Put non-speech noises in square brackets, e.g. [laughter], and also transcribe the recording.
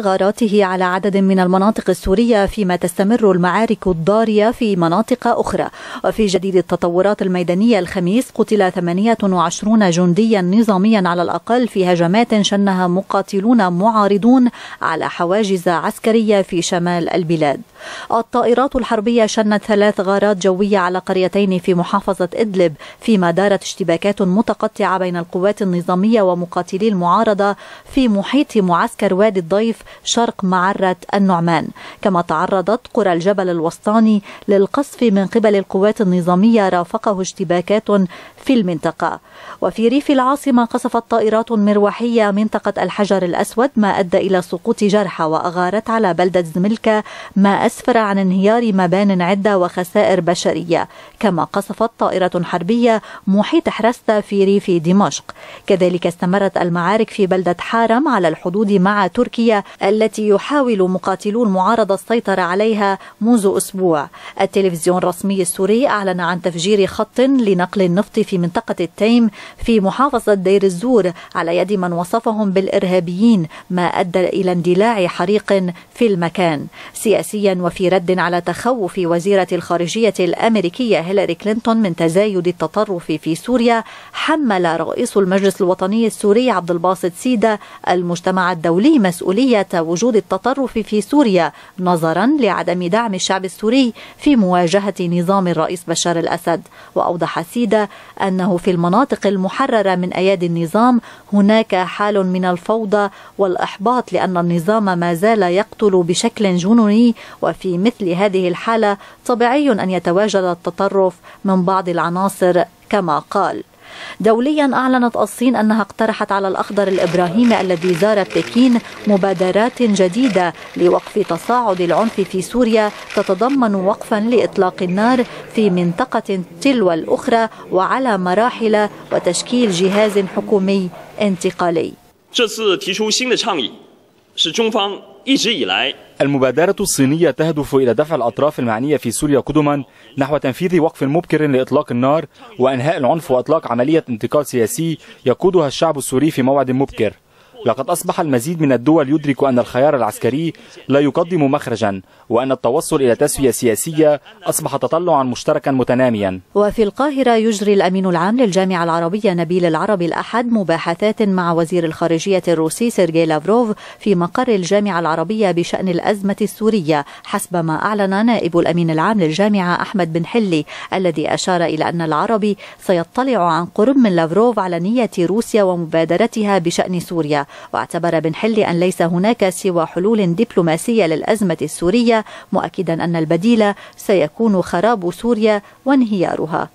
غاراته على عدد من المناطق السورية فيما تستمر المعارك الضارية في مناطق أخرى. وفي جديد التطورات الميدانية الخميس قتل 28 جنديا نظاميا على الأقل في هجمات شنها مقاتلون معارضون على حواجز عسكرية في شمال البلاد. الطائرات الحربية شنت ثلاث غارات جوية على قريتين في محافظة إدلب فيما دارت اشتباكات متقطعة بين القوات النظامية ومقاتلي المعارضة في محيط معسكر وادي الضيف شرق معرة النعمان كما تعرضت قرى الجبل الوسطاني للقصف من قبل القوات النظامية رافقه اشتباكات في المنطقة. وفي ريف العاصمة قصفت طائرات مروحية منطقة الحجر الأسود ما أدى إلى سقوط جرحى وأغارت على بلدة زملكة ما أسفر عن انهيار مبان عدة وخسائر بشرية. كما قصفت طائرة حربية محيط حرستا في ريف دمشق. كذلك استمرت المعارك في بلدة حارم على الحدود مع تركيا التي يحاول مقاتلو المعارضة السيطرة عليها منذ أسبوع. التلفزيون الرسمي السوري أعلن عن تفجير خط لنقل النفط في منطقة التيم في محافظة دير الزور على يد من وصفهم بالإرهابيين ما أدى إلى اندلاع حريق في المكان. سياسيا وفي رد على تخوف وزيرة الخارجية الأمريكية هيلاري كلينتون من تزايد التطرف في سوريا حمل رئيس المجلس الوطني السوري عبد الباسط سيدة المجتمع الدولي مسؤولية وجود التطرف في سوريا نظرا لعدم دعم الشعب السوري في مواجهة نظام الرئيس بشار الأسد. وأوضح سيدة أنه في المناطق المحررة من أيادي النظام هناك حال من الفوضى والإحباط لأن النظام ما زال يقتل بشكل جنوني وفي مثل هذه الحالة طبيعي أن يتواجد التطرف من بعض العناصر كما قال. دوليا أعلنت الصين أنها اقترحت على الأخضر الإبراهيمي الذي زار بكين مبادرات جديدة لوقف تصاعد العنف في سوريا تتضمن وقفا لإطلاق النار في منطقة تلو الأخرى وعلى مراحل وتشكيل جهاز حكومي انتقالي [laughs] 这次提出新的倡议，是中方一直以来 المبادرة الصينية تهدف إلى دفع الأطراف المعنية في سوريا قدما نحو تنفيذ وقف مبكر لإطلاق النار وإنهاء العنف وإطلاق عملية انتقال سياسي يقودها الشعب السوري في موعد مبكر. لقد أصبح المزيد من الدول يدرك أن الخيار العسكري لا يقدم مخرجا وأن التوصل إلى تسوية سياسية أصبح تطلعا مشتركا متناميا. وفي القاهرة يجري الأمين العام للجامعة العربية نبيل العربي الأحد مباحثات مع وزير الخارجية الروسي سيرجي لافروف في مقر الجامعة العربية بشأن الأزمة السورية حسب ما أعلن نائب الأمين العام للجامعة أحمد بن حلي الذي أشار إلى أن العربي سيطلع عن قرب من لافروف على نية روسيا ومبادرتها بشأن سوريا. واعتبر بن حلي أن ليس هناك سوى حلول دبلوماسية للأزمة السورية مؤكدا أن البديل سيكون خراب سوريا وانهيارها.